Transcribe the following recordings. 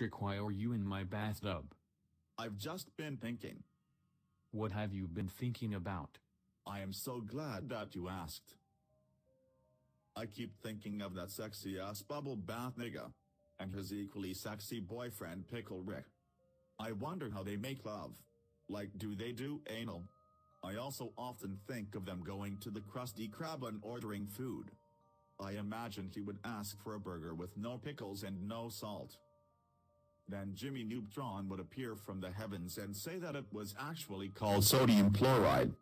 Patrick why are you in my bathtub? I've just been thinking. What have you been thinking about? I am so glad that you asked. I keep thinking of that sexy ass Bubble Bass nigga. And his equally sexy boyfriend Pickle Rick. I wonder how they make love. Like do they do anal? I also often think of them going to the Krusty Krab and ordering food. I imagine he would ask for a burger with no pickles and no salt. Then Jimmy Neutron would appear from the heavens and say that it was actually called sodium chloride.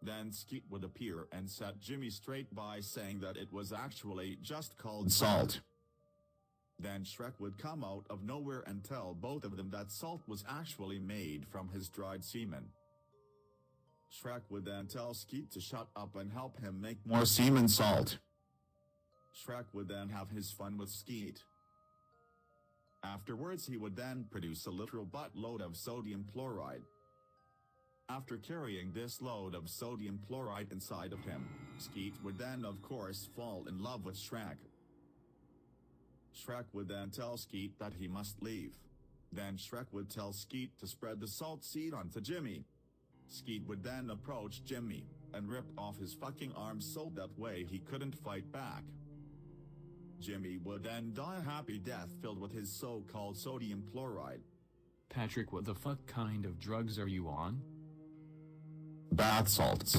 Then Skeet would appear and set Jimmy straight by saying that it was actually just called salt. Then Shrek would come out of nowhere and tell both of them that salt was actually made from his dried semen. Shrek would then tell Skeet to shut up and help him make more semen salt. Shrek would then have his fun with Skeet. Afterwards he would then produce a literal buttload of sodium chloride. After carrying this load of sodium chloride inside of him, Skeet would then of course fall in love with Shrek. Shrek would then tell Skeet that he must leave. Then Shrek would tell Skeet to spread the salt seed onto Jimmy. Skeet would then approach Jimmy, and rip off his fucking arm so that way he couldn't fight back. Jimmy would then die a happy death filled with his so-called sodium chloride. Patrick what the fuck kind of drugs are you on? Bath salts.